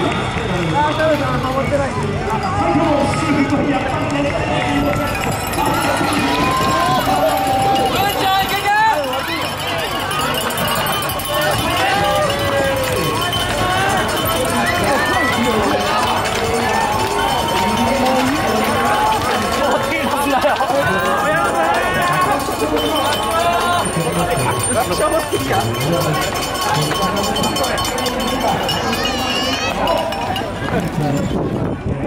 Thank you. ご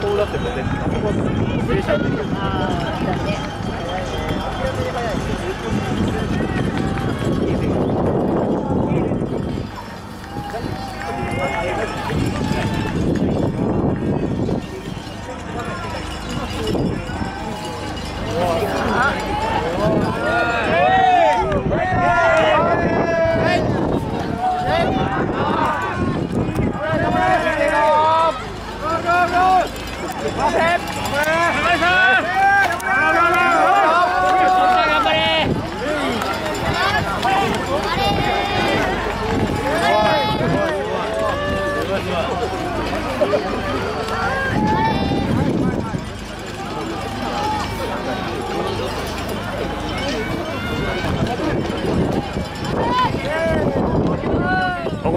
こうなってもね、あそこは、正社員できる。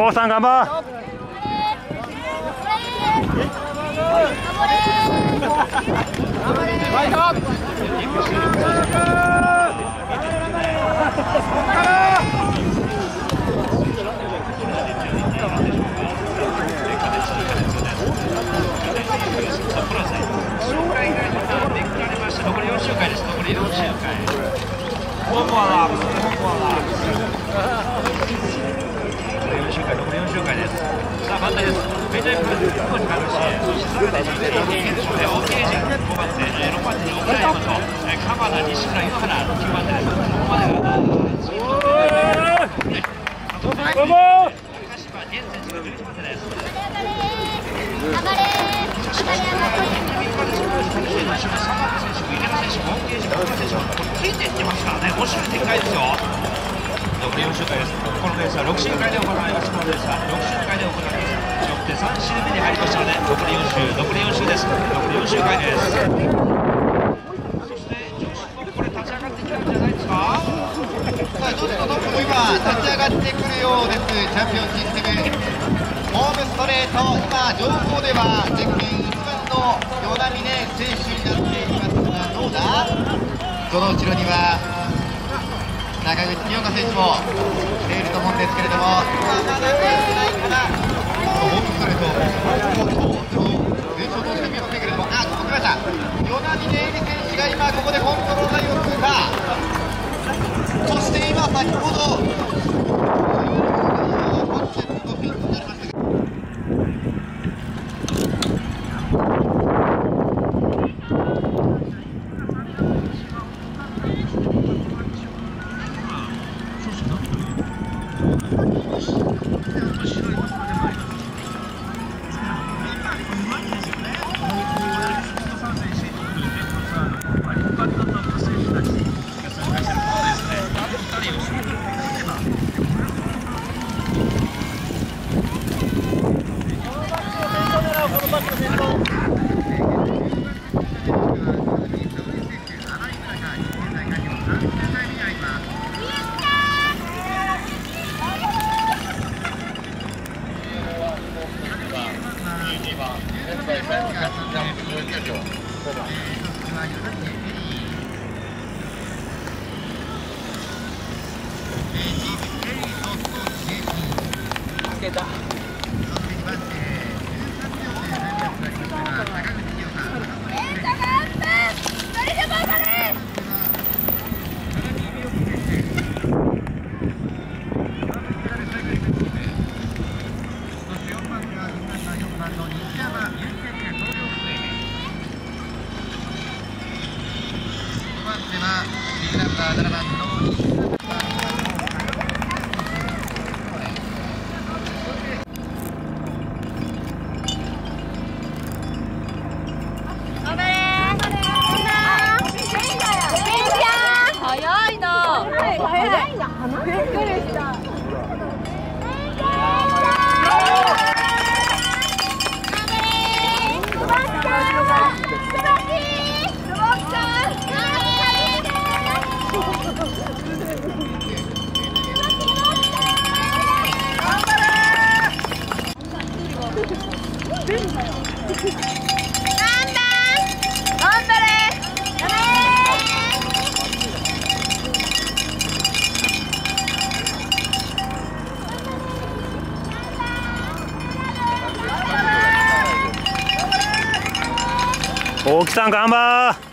郷さん頑張れ。頑張れ。頑張れ。頑張れ。頑張れ。頑張れ。残り4周回です残り4周回本コアだ本コアだ残り4周回残り4周回ですさあ番台ですメジャー。プル福に関しそして坂田陣で大きい陣5番手6番手に岡田山と鎌田西村井原9番手ですここまでが頑張高島源選手が11番手です頑張れ頑張れついていってますからね、面白い展開ですよ。残り4周回です。このレースは6周回で行われます。このレースは6周回で行われます。よって3周目に入りましたので、残り4周、残り4周です。残り4周回です。そして、女子もこれ立ち上がってきたんじゃないですか。さあ、女子のトップも今、立ち上がってくるようです、チャンピオンシステム。ホームストレート、今、情報では、前県一番の与田峰選手になっていますが、どうだその後ろには、中口清香選手も出ていると思うんですけれども、今まだ見えてないかな、このホームストレート、今日、前勝として見えませんけれども、あ、ここ来ました、与田峰選手が今、ここでコントロール台を通過。そして今先ほど。コンセプトピンチになりました頑大木さん頑張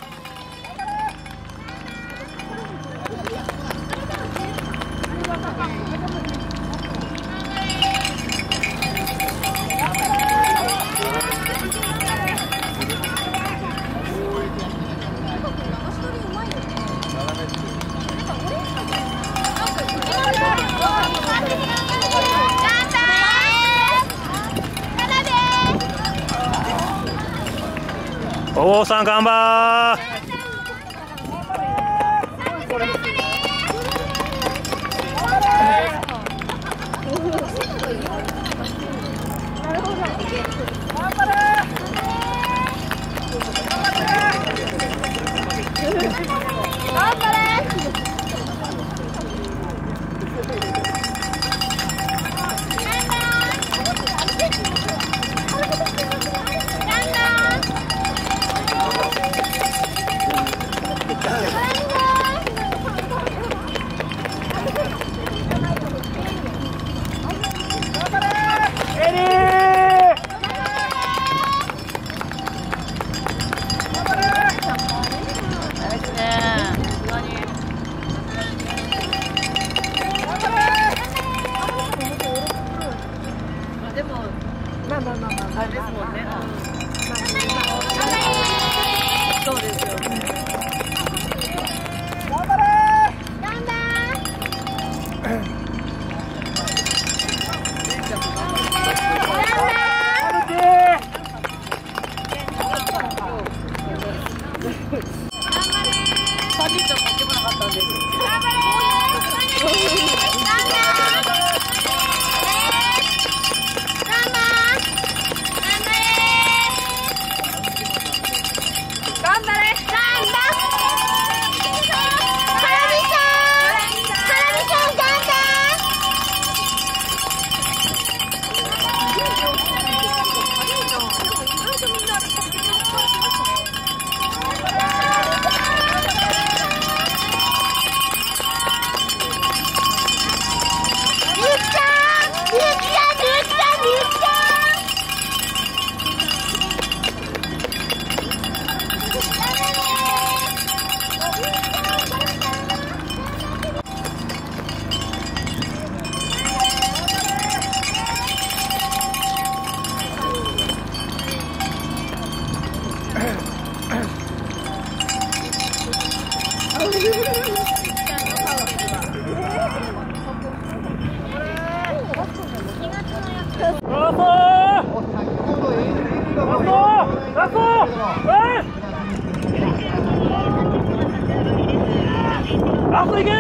大さん頑張 나왔어 이게